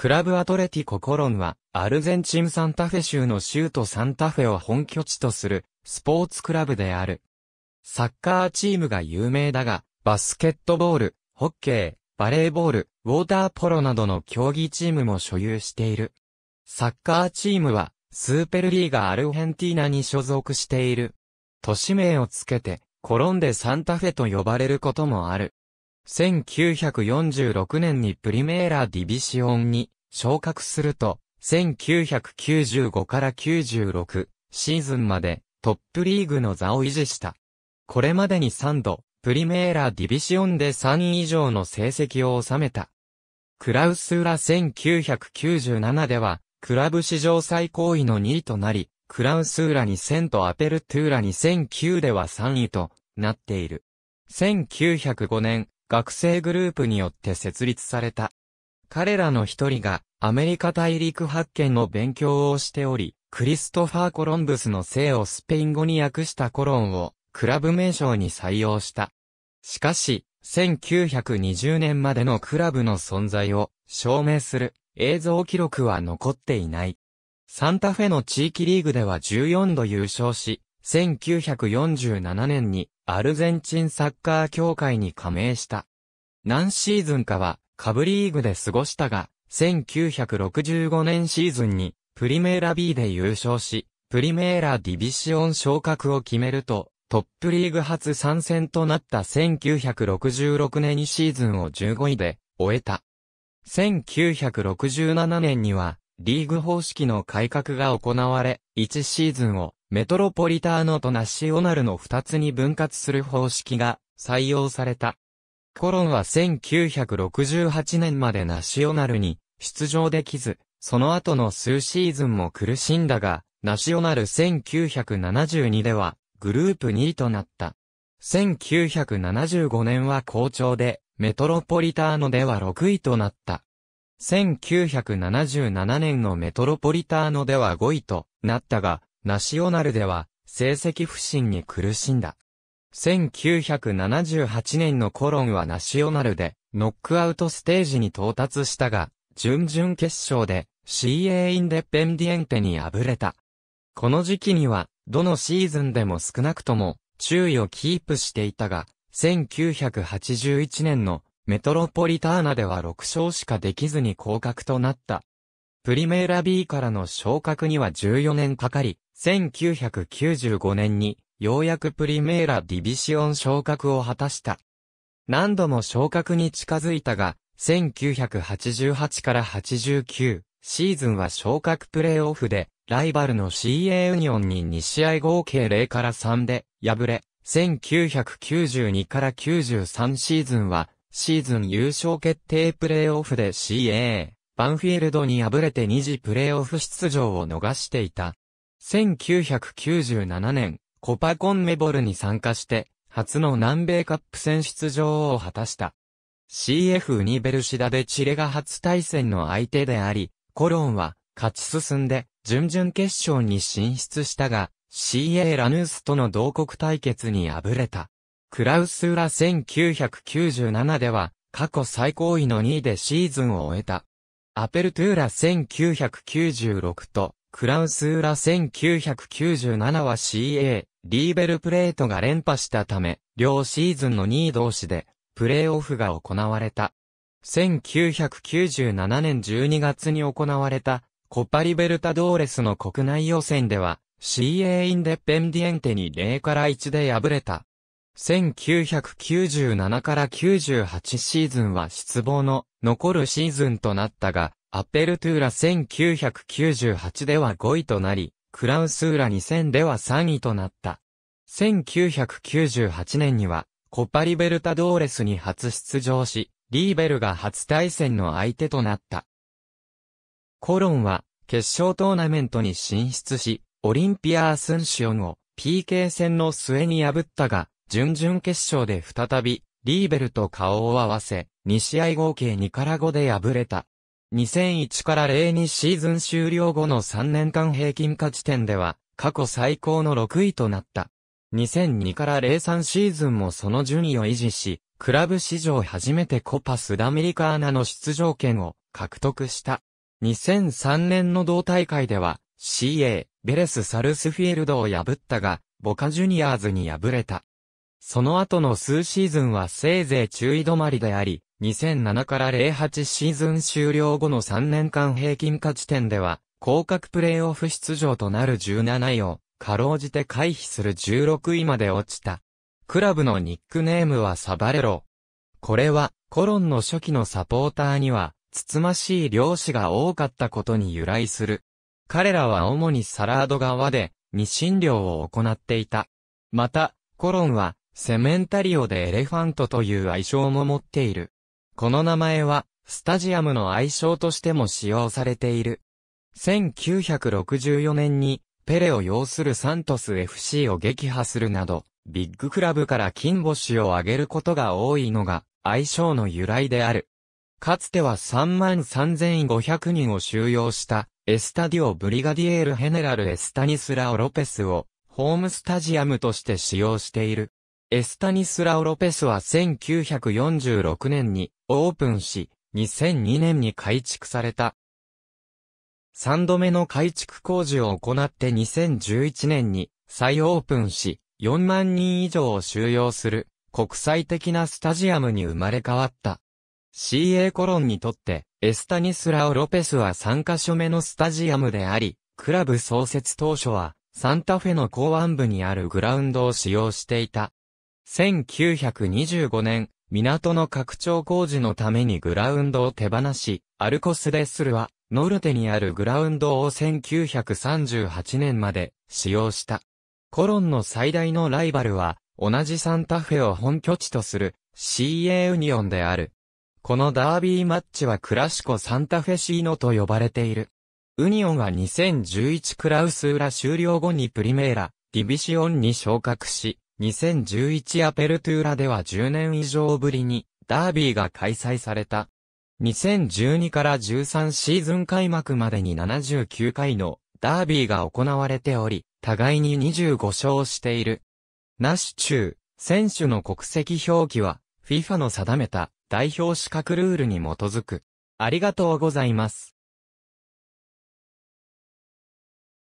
クラブアトレティココロンは、アルゼンチンサンタフェ州の州都サンタフェを本拠地とする、スポーツクラブである。サッカーチームが有名だが、バスケットボール、ホッケー、バレーボール、ウォーターポロなどの競技チームも所有している。サッカーチームは、スーペルリーガアルヘンティーナに所属している。都市名をつけて、コロンでサンタフェと呼ばれることもある。1946年にプリメーラディビシオンに昇格すると、1995から96シーズンまでトップリーグの座を維持した。これまでに3度、プリメーラディビシオンで3位以上の成績を収めた。クラウスーラ1997では、クラブ史上最高位の2位となり、クラウスーラ2000とアペルトゥーラ2009では3位となっている。1905年、学生グループによって設立された。彼らの一人がアメリカ大陸発見の勉強をしており、クリストファー・コロンブスの姓をスペイン語に訳したコロンをクラブ名称に採用した。しかし、1920年までのクラブの存在を証明する映像記録は残っていない。サンタフェの地域リーグでは14度優勝し、1947年にアルゼンチンサッカー協会に加盟した。何シーズンかはカブリーグで過ごしたが、1965年シーズンにプリメーラ B で優勝し、プリメーラディビシオン昇格を決めると、トップリーグ初参戦となった1966年にシーズンを15位で終えた。1967年には、リーグ方式の改革が行われ、1シーズンをメトロポリターノとナシオナルの2つに分割する方式が採用された。コロンは1968年までナシオナルに出場できず、その後の数シーズンも苦しんだが、ナシオナル1972ではグループ2位となった。1975年は好調で、メトロポリターノでは6位となった。1977年のメトロポリターノでは5位となったが、ナシオナルでは成績不振に苦しんだ。1978年のコロンはナシオナルでノックアウトステージに到達したが、準々決勝で CA インデペンディエンテに敗れた。この時期にはどのシーズンでも少なくとも注意をキープしていたが、1981年のメトロポリターナでは6勝しかできずに降格となった。プリメーラ B からの昇格には14年かかり、1995年にようやくプリメーラディビシオン昇格を果たした。何度も昇格に近づいたが、1988から89シーズンは昇格プレーオフでライバルの CA ユニオンに2試合合計0から3で敗れ、1992から93シーズンは、シーズン優勝決定プレーオフで CA、バンフィールドに敗れて2次プレーオフ出場を逃していた。1997年、コパコンメボルに参加して、初の南米カップ戦出場を果たした。CF ウニベルシダでチレが初対戦の相手であり、コロンは勝ち進んで準々決勝に進出したが、CA ラヌースとの同国対決に敗れた。クラウスーラ1997では、過去最高位の2位でシーズンを終えた。アペルトゥーラ1996と、クラウスーラ1997は CA、リーベルプレートが連覇したため、両シーズンの2位同士で、プレーオフが行われた。1997年12月に行われたコパリベルタドーレスの国内予選では、CA インデペンディエンテに0から1で敗れた。1997から98シーズンは失望の残るシーズンとなったが、アペルトゥーラ1998では5位となり、クラウスーラ2000では3位となった。1998年には、コパリベルタドーレスに初出場し、リーベルが初対戦の相手となった。コロンは決勝トーナメントに進出し、オリンピアースンシオンを PK 戦の末に破ったが、準々決勝で再びリーベルと顔を合わせ、2試合合計2から5で敗れた。2001から02シーズン終了後の3年間平均勝ち点では、過去最高の6位となった。2002から03シーズンもその順位を維持し、クラブ史上初めてコパスダメリカーナの出場権を獲得した。2003年の同大会では CA、ベレス・サルスフィールドを破ったが、ボカジュニアーズに敗れた。その後の数シーズンはせいぜい注意止まりであり、2007から08シーズン終了後の3年間平均価値点では、降格プレーオフ出場となる17位を、かろうじて回避する16位まで落ちた。クラブのニックネームはサバレロ。これは、コロンの初期のサポーターには、つつましい漁師が多かったことに由来する。彼らは主にサラード側で、日清漁を行っていた。また、コロンは、セメンタリオでエレファントという愛称も持っている。この名前は、スタジアムの愛称としても使用されている。1964年に、ペレを擁するサントス FC を撃破するなど、ビッグクラブから金星を挙げることが多いのが、愛称の由来である。かつては3万3500人を収容したエスタディオ・ブリガディエール・ヘネラル・エスタニスラオ・ロペスをホームスタジアムとして使用している。エスタニスラオ・ロペスは1946年にオープンし、2002年に改築された。3度目の改築工事を行って2011年に再オープンし、4万人以上を収容する国際的なスタジアムに生まれ変わった。CA コロンにとって、エスタニスラオ・ロペスは3カ所目のスタジアムであり、クラブ創設当初は、サンタフェの港湾部にあるグラウンドを使用していた。1925年、港の拡張工事のためにグラウンドを手放し、アルコスデスルは、ノルテにあるグラウンドを1938年まで使用した。コロンの最大のライバルは、同じサンタフェを本拠地とする CA ユニオンである。このダービーマッチはクラシコサンタフェシーノと呼ばれている。ウニオンは2011クラウス裏終了後にプリメーラ、ディビシオンに昇格し、2011アペルトゥーラでは10年以上ぶりにダービーが開催された。2012から13シーズン開幕までに79回のダービーが行われており、互いに25勝している。なし中、選手の国籍表記は、FIFA の定めた代表資格ルールに基づく。ありがとうございます。